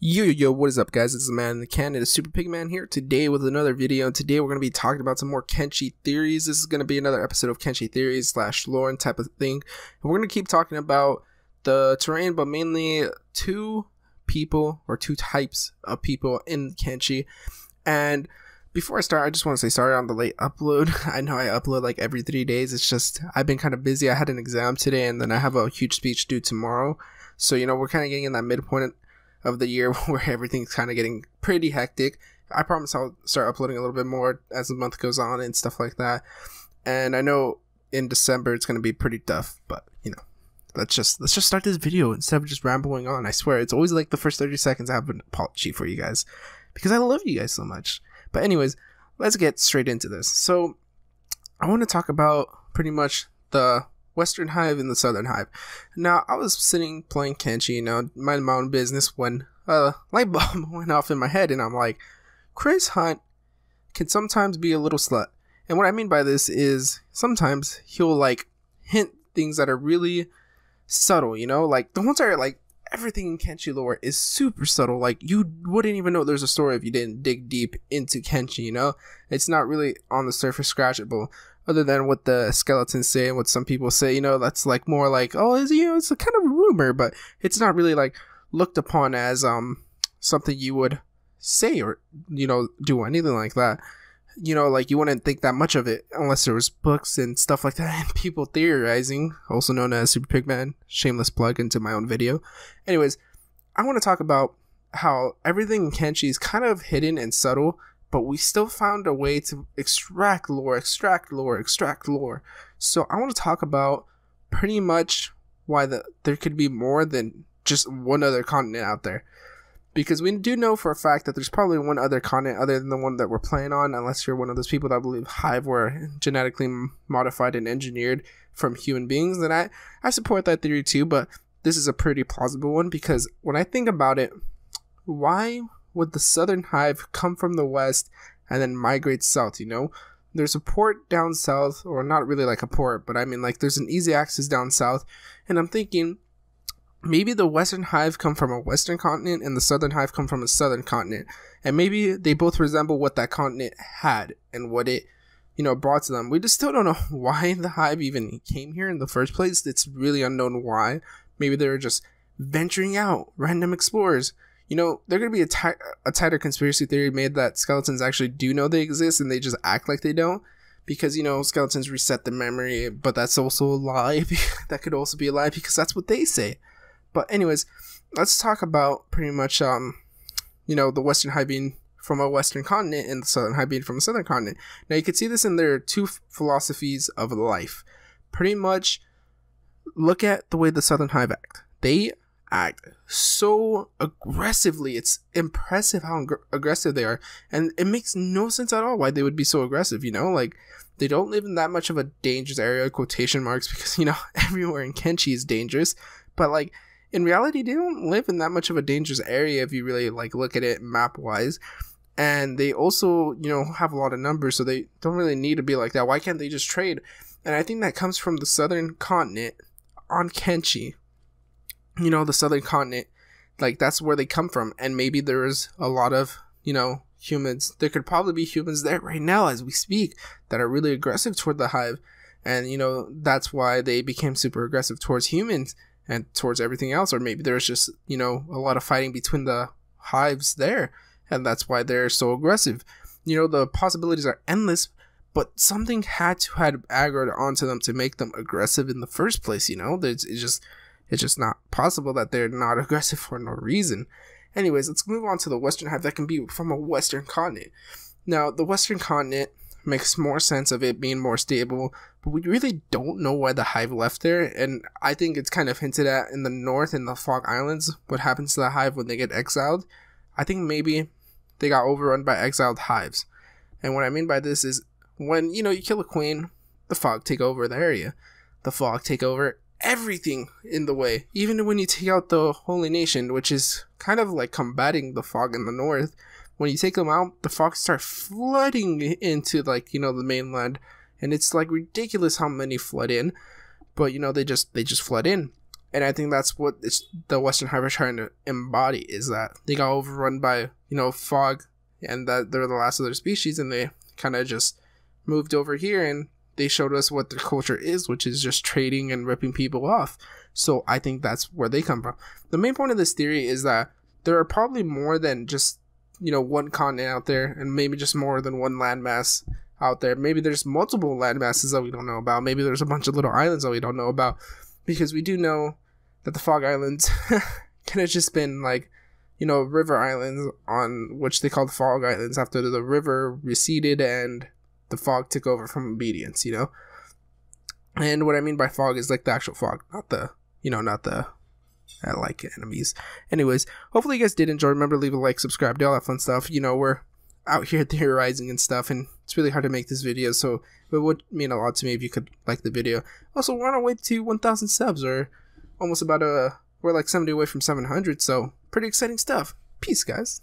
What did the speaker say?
Yo, yo, yo, what is up, guys? It's the man in the can. It is Super Pigman here today with another video. And today we're going to be talking about some more Kenshi theories. This is going to be another episode of Kenshi theories slash lore type of thing. And we're going to keep talking about the terrain, but mainly two people or two types of people in Kenshi. And before I start, I just want to say sorry on the late upload. I know I upload like every three days. It's just I've been kind of busy. I had an exam today, and then I have a huge speech due tomorrow. So you know we're kind of getting in that midpoint of the year where everything's kind of getting pretty hectic. I promise I'll start uploading a little bit more as the month goes on and stuff like that. And I know in December it's going to be pretty tough, but you know, let's just let's just start this video instead of just rambling on. I swear it's always like the first 30 seconds I have an apology for you guys because I love you guys so much. But anyways, let's get straight into this. So I want to talk about pretty much the Western Hive and the Southern Hive. Now, I was sitting playing Kenshi, you know, minding my own business when a light bulb went off in my head, and I'm like, Chris Hunt can sometimes be a little slut. And what I mean by this is sometimes he'll like hint things that are really subtle, you know, like the ones that are like everything in Kenshi lore is super subtle. Like you wouldn't even know there's a story if you didn't dig deep into Kenshi, you know? It's not really on the surface scratchable other than what the skeletons say and what some people say, you know, that's like more like, oh, it's, you know, it's a kind of rumor, but it's not really like looked upon as um something you would say or you know do anything like that. You know, like you wouldn't think that much of it unless there was books and stuff like that and people theorizing, also known as Super Pigman. Shameless plug into my own video. Anyways, I want to talk about how everything in Kenshi is kind of hidden and subtle but we still found a way to extract lore, extract lore, extract lore. So I want to talk about pretty much why the there could be more than just one other continent out there. Because we do know for a fact that there's probably one other continent other than the one that we're playing on, unless you're one of those people that believe Hive were genetically modified and engineered from human beings. And I, I support that theory too, but this is a pretty plausible one because when I think about it, why would the southern hive come from the west and then migrate south, you know? There's a port down south, or not really like a port, but I mean like there's an easy access down south, and I'm thinking maybe the western hive come from a western continent and the southern hive come from a southern continent, and maybe they both resemble what that continent had and what it you know brought to them. We just still don't know why the hive even came here in the first place. It's really unknown why. Maybe they were just venturing out, random explorers you know, they're going to be a, t- a tighter conspiracy theory made that skeletons actually do know they exist and they just act like they don't. Because, you know, skeletons reset the memory, but that's also a lie. that could also be a lie because that's what they say. But, anyways, let's talk about pretty much, um, you know, the Western Hive being from a Western continent and the Southern Hive being from a Southern continent. Now, you can see this in their two philosophies of life. Pretty much look at the way the Southern Hive act. They act so aggressively. It's impressive how ag- aggressive they are, and it makes no sense at all why they would be so aggressive. You know, like they don't live in that much of a dangerous area, quotation marks, because you know everywhere in Kenshi is dangerous, but like in reality, they don't live in that much of a dangerous area if you really like look at it map wise. And they also, you know, have a lot of numbers, so they don't really need to be like that. Why can't they just trade? And I think that comes from the southern continent on Kenshi, you know, the southern continent, like that's where they come from. And maybe there's a lot of, you know, humans. There could probably be humans there right now as we speak that are really aggressive toward the hive. And, you know, that's why they became super aggressive towards humans and towards everything else. Or maybe there's just, you know, a lot of fighting between the hives there. And that's why they're so aggressive. You know, the possibilities are endless, but something had to have aggroed onto them to make them aggressive in the first place, you know? It's, it's just it's just not possible that they're not aggressive for no reason. Anyways, let's move on to the Western Hive that can be from a Western continent. Now, the Western continent makes more sense of it being more stable, but we really don't know why the hive left there. And I think it's kind of hinted at in the north in the Fog Islands what happens to the hive when they get exiled. I think maybe they got overrun by exiled hives. And what I mean by this is when, you know, you kill a queen, the fog take over the area. The fog take over everything in the way. Even when you take out the Holy Nation, which is kind of like combating the fog in the north, when you take them out, the fog start flooding into like you know the mainland, and it's like ridiculous how many flood in. But you know they just they just flood in. and I think that's what the Western are trying to embody is that they got overrun by you know fog, and that they're the last of their species, and they kind of just moved over here and they showed us what their culture is, which is just trading and ripping people off. So I think that's where they come from. The main point of this theory is that there are probably more than just you know one continent out there, and maybe just more than one landmass out there. Maybe there's multiple landmasses that we don't know about. Maybe there's a bunch of little islands that we don't know about because we do know that the Fog Islands could have just been like, you know, river islands on which they called the Fog Islands after the river receded and the fog took over from obedience, you know? And what I mean by fog is like the actual fog, not the, you know, not the I uh, like enemies. Anyways, hopefully you guys did enjoy. Remember leave a like, subscribe, do all that fun stuff. You know, we're out here theorizing and stuff, and it's really hard to make this video, so it would mean a lot to me if you could like the video. Also, we're on our way to 1,000 subs, or almost about a, we're like 70 away from 700, so pretty exciting stuff. Peace, guys.